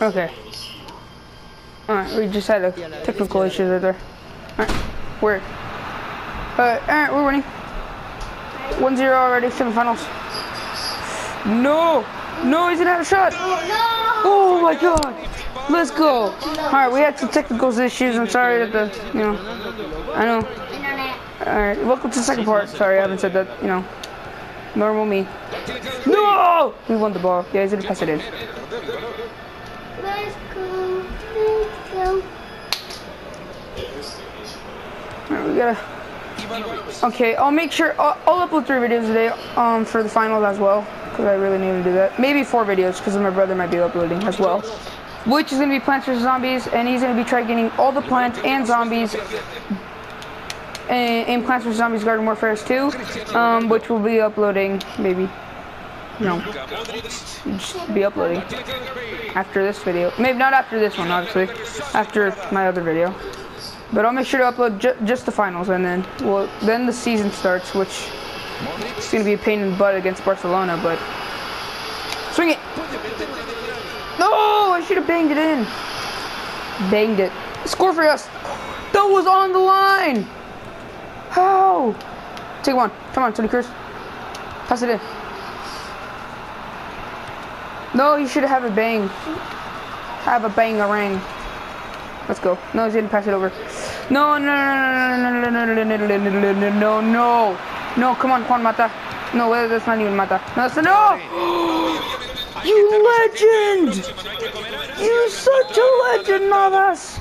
Okay. Alright, we just had a technical issue right there. Alright, we're. Uh, alright, we're winning. 1 0 already, semifinals. No! No, he's gonna have a shot! Oh my god! Let's go! Alright, we had some technical issues. I'm sorry that the, you know, I know. Alright, welcome to the second part. Sorry, I haven't said that, you know. Normal me. No! We won the ball. Yeah, he's gonna pass it in. Alright, we gotta. Okay, I'll make sure I'll, I'll upload three videos today um for the finals as well because I really need to do that. Maybe four videos because my brother might be uploading as well. Which is gonna be Plants vs Zombies, and he's gonna be trying getting all the plants and zombies in, in Plants vs Zombies Garden Warfare 2, um, which will be uploading maybe. No, just be uploading after this video. Maybe not after this one, obviously. After my other video. But I'll make sure to upload ju just the finals, and then well, then the season starts, which is gonna be a pain in the butt against Barcelona. But swing it! No, I should have banged it in. Banged it. Score for us. That was on the line. How? Take one. Come on, Toni Kroos. Pass it in. No, you should have a bang. Have a bang a ring. Let's go. No, he's gonna pass it over. No, no, no, no, no, no, no, no, no, no, no, no, no, no. No, come on, Juan Mata. No, that's not even Mata. No, that's no. You legend! You such a legend, Navas.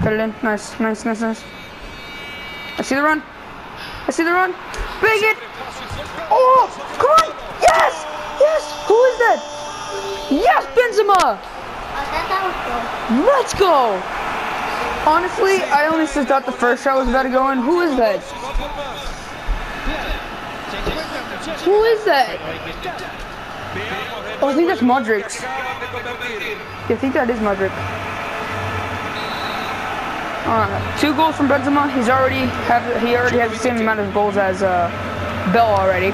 Put it in. Nice, nice, nice, nice. I see the run. I see the run. Bang it! Oh, Benzema! Oh, that, that was good. Let's go! Honestly, I honestly thought the first shot was about to go in. Who is that? Who is that? Oh, I think that's Modric. Yeah, I think that is Modric. Uh, two goals from Benzema. He's already have he already has the same amount of goals as uh, Bale already.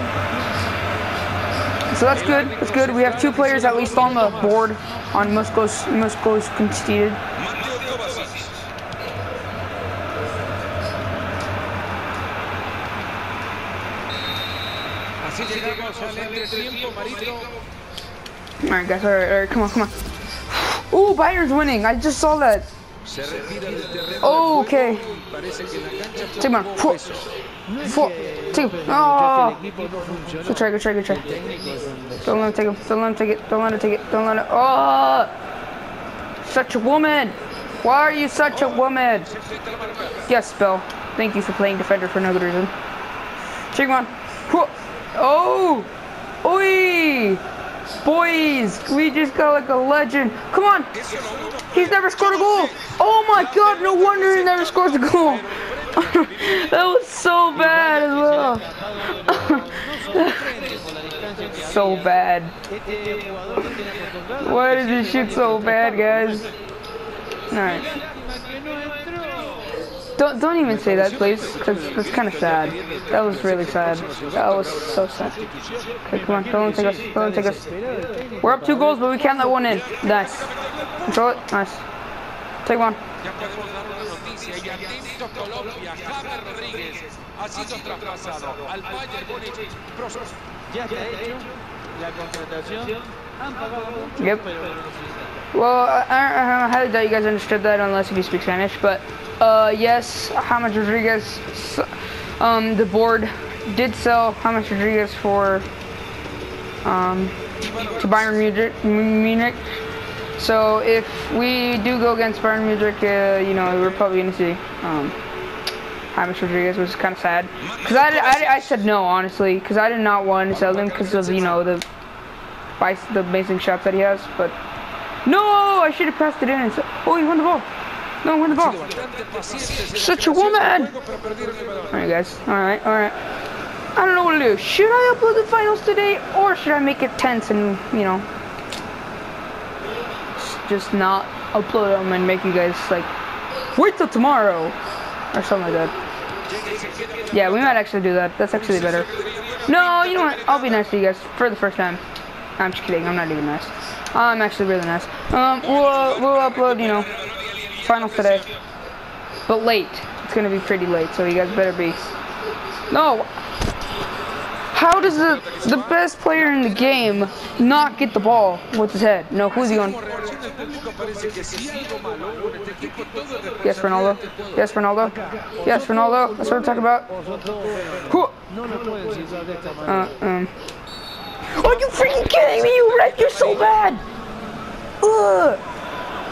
So that's good. That's good. We have two players at least on the board on most goals most conceded. Así llegamos al entretiempo, Marito. All right, guys. All right, all right. Come on, come on. Ooh, Bayern's winning. I just saw that. Se retira del terreno. Oh, okay. Parece que la cancha Take on. Four. Four. Oh. Good try, good try, good try. Don't let him take him. Don't let him take it. Don't let him take it. Don't let him. Oh. Such a woman. Why are you such a oh. woman? Yes, Bill. Thank you for playing defender for no good reason. Take him on. Oh. Oi. Boys, we just got like a legend. Come on. He's never scored a goal. Oh my god, no wonder he never scores a goal. that was so bad as well. so bad. Why is this shit so bad, guys? Alright. Don't, don't even say that, please, because that's kind of sad. That was really sad. That was so sad. Okay, come on, don't take us, don't take us. We're up two goals, but we can't let one in. Nice. Control it. Nice. Take one. Yep. Well, I, I highly doubt you guys understood that unless if you speak Spanish. But uh, yes, James Rodriguez, um, the board did sell James Rodriguez for um, to Bayern. Munich. So if we do go against Bayern Munich, uh, you know, we're probably going to see um, James Rodriguez, which is kind of sad. Because I, I, I said no, honestly, because I did not want to sell him because of, you know, the, the amazing shots that he has. But no, I should have passed it in. It's- Oh, he won the ball. No, won the ball. Such a woman. Alright, guys. Alright, alright. I don't know what to do. Should I upload the finals today, or should I make it tense and, you know, just not upload them and make you guys, like, wait till tomorrow, or something like that. Yeah, we might actually do that. That's actually better. No, you know what? I'll be nice to you guys for the first time. I'm just kidding. I'm not even nice. I'm actually really nice. Um, we'll uh, we'll upload, you know, finals today, but late. It's gonna be pretty late, so you guys better be. No. How does the the best player in the game not get the ball with his head? No, who's he on? Yes, Ronaldo. Yes, Ronaldo. Yes, Ronaldo. That's what I'm talking about. Who? Uh, um. Are you freaking kidding me? You ref, you're so bad. Ugh.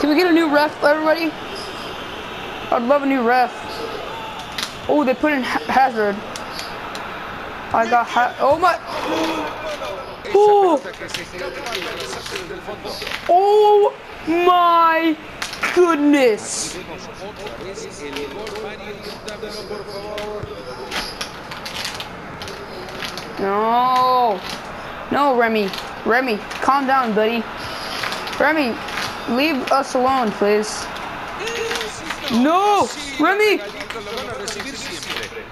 Can we get a new ref, everybody? I'd love a new ref. Oh, they put in ha Hazard. I got ha Oh my. Oh. Oh my goodness. No. No, Remy. Remy, calm down, buddy. Remy, leave us alone, please. No! Remy! Galitos lo van a recibir siempre.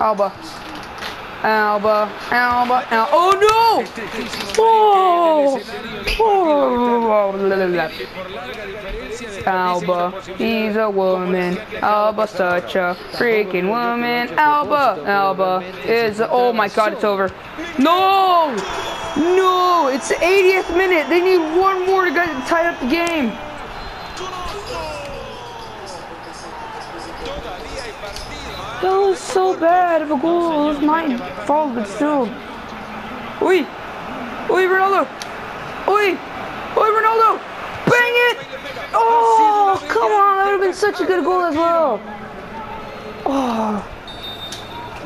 Alba. Alba. Alba. Al oh no! Oh! Alba, he's a woman. Alba, such a freaking woman. Alba, Alba is. Oh my God, it's over. No, no, it's the 80th minute. They need one more to get tie up the game. That was so bad of a goal. It was my fault, but still. Oi, oi, Ronaldo. Oi, oi, Ronaldo. Bang it! Oh, come on. That would have been such a good goal as well. Oh.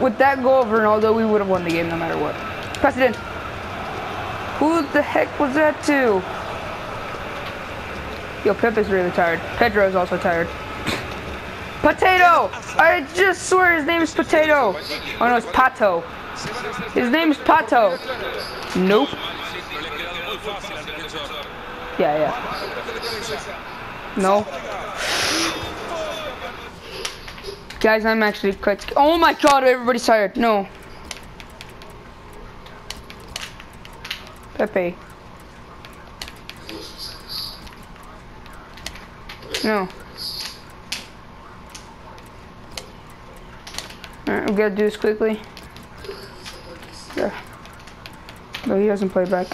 With that goal of Ronaldo, we would have won the game no matter what. Pass it in. Who the heck was that to? Yo, Pep is really tired. Pedro is also tired. Potato! I just swear his name is Potato. Oh no, it's Pato. His name is Pato. Nope. Yeah, yeah. No. Guys, I'm actually quite. Oh my god, everybody's tired. No. Pepe. No. Alright, we gotta do this quickly. Yeah. No, he doesn't play back.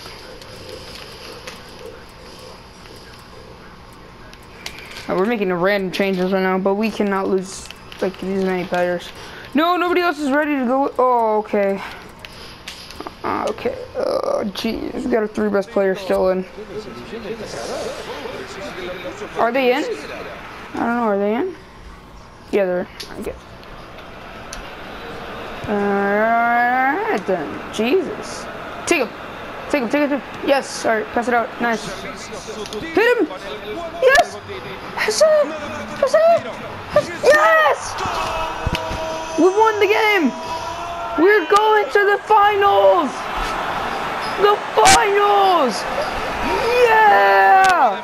We're making random changes right now, but we cannot lose like these many players. No, nobody else is ready to go. Oh, okay. Uh, okay. Oh, jeez. We got our three best players still in. Are they in? I don't know. Are they in? Yeah, they're in. Alright then. Jesus. Take him. Take him. Take him. Yes. All right. Pass it out. Nice. Hit him. Yes. That's it. That's it. Yes. We won the game. We're going to the finals. The finals. Yeah.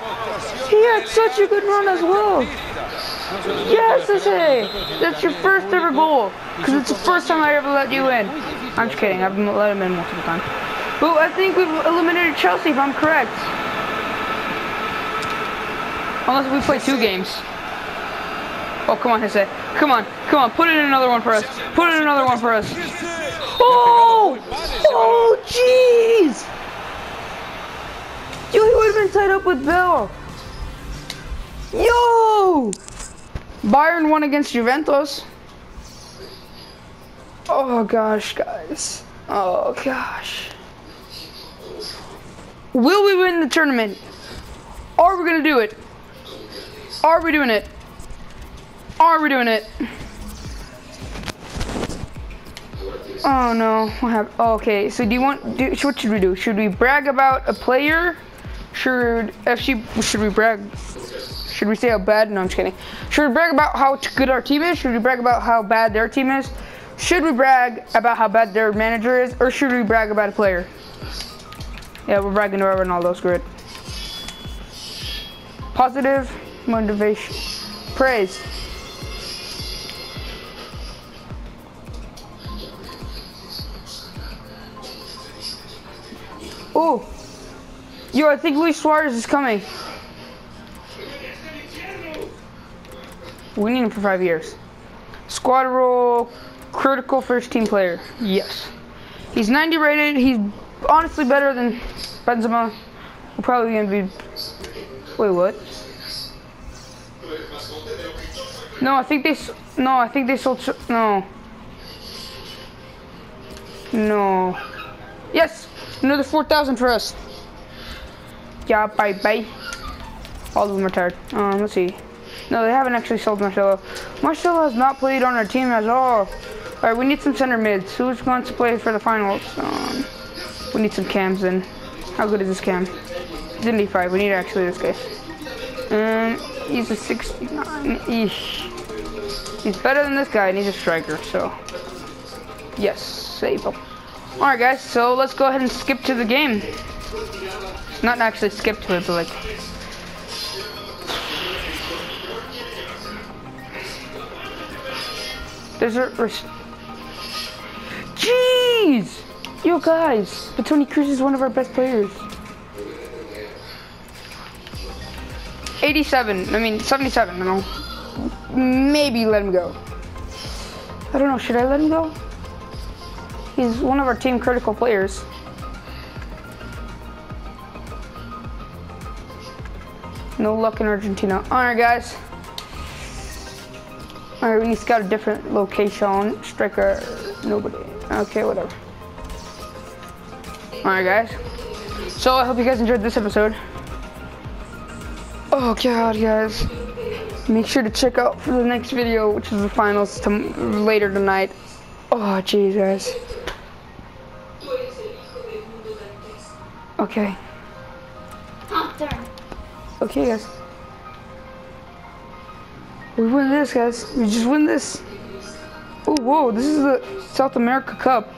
He had such a good run as well. Yes, I say! That's your first ever goal. Because it's the first time I ever let you in. I'm just kidding. I've let him in multiple times. But I think we've eliminated Chelsea, if I'm correct. Unless we play two games. Oh, come on, Jose. Come on, come on. Put in another one for us. Put in another one for us. Oh! Oh, jeez! Yo, he would have been tied up with Bale. Yo! Bayern won against Juventus. Oh gosh, guys. Oh gosh. Will we win the tournament? Are we gonna do it? Are we doing it? Are we doing it? Oh no, what happened? Oh, okay, so do you want, do, what should we do? Should we brag about a player? Should, she, should we brag, should we say how bad, no I'm just kidding. Should we brag about how good our team is? Should we brag about how bad their team is? Should we brag about how bad their manager is? Or should we brag about a player? Yeah, we're bragging about Ronaldo, screw it. Positive motivation. Praise. Oh. Yo, I think Luis Suarez is coming. We need him for five years. Squad role, critical first team player. Yes. He's 90 rated. He's honestly better than Benzema. We're probably gonna be. Wait, what? No, I think they. No, I think they sold. No. No. Yes, another 4,000 for us. Yeah, bye bye. All of them are tired. Um, let's see. No, they haven't actually sold Marcelo. Marcelo has not played on our team at all. All right, we need some center mids. Who's going to play for the finals? Um, we need some cams in. How good is this cam? He's an E5. We need actually this guy. Um, he's a 69 ish. He's better than this guy, and he's a striker. So, yes, save him. All right, guys. So let's go ahead and skip to the game. Not actually skip to it, but like. There's a. Jeez! Yo, guys, but Toni Kroos is one of our best players. 87. I mean, 77. I don't know. Maybe let him go. I don't know. Should I let him go? He's one of our team critical players. No luck in Argentina. Alright, guys. Alright, we need to scout a different location. Striker, nobody. Okay, whatever. Alright, guys. So, I hope you guys enjoyed this episode. Oh, God, guys. Make sure to check out for the next video, which is the finals to later tonight. Oh, jeez, guys. Okay. Okay, guys. We win this, guys. We just win this. Oh, whoa. This is the South America Cup.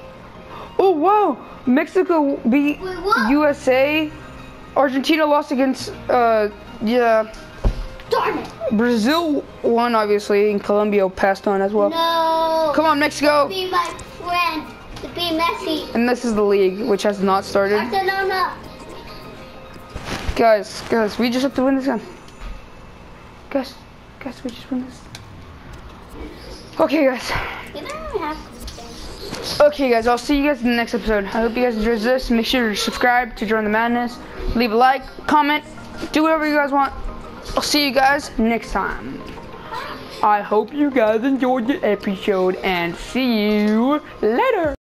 Oh, wow. Mexico beat Wait. USA. Argentina lost against, uh, yeah. Darn it. Brazil won, obviously, and Colombia passed on as well. No. Come on, Mexico. Be my friend. To be Messi. And this is the league, which has not started. Barcelona. Guys, guys, we just have to win this game. Guys, guys, we just win this. Okay, guys. You don't have to. Okay, guys, I'll see you guys in the next episode. I hope you guys enjoyed this. Make sure to subscribe to join the madness. Leave a like, comment, do whatever you guys want. I'll see you guys next time. I hope you guys enjoyed the episode and see you later.